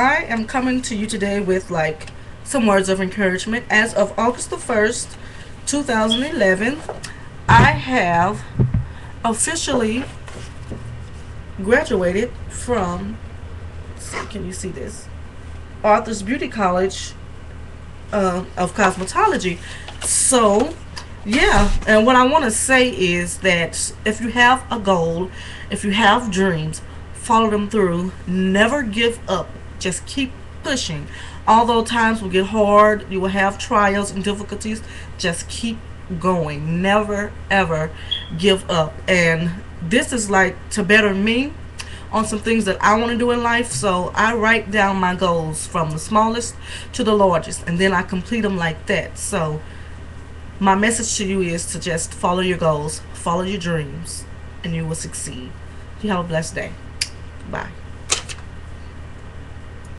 I am coming to you today with like some words of encouragement. As of August the 1st, 2011, I have officially graduated from, can you see this? Arthur's Beauty College uh, of Cosmetology. So, yeah, and what I want to say is that if you have a goal, if you have dreams, follow them through. Never give up. Just keep pushing. Although times will get hard, you will have trials and difficulties, just keep going. Never ever give up. And this is like to better me on some things that I want to do in life. So I write down my goals from the smallest to the largest, and then I complete them like that. So my message to you is to just follow your goals, follow your dreams, and you will succeed. You have a blessed day. Bye.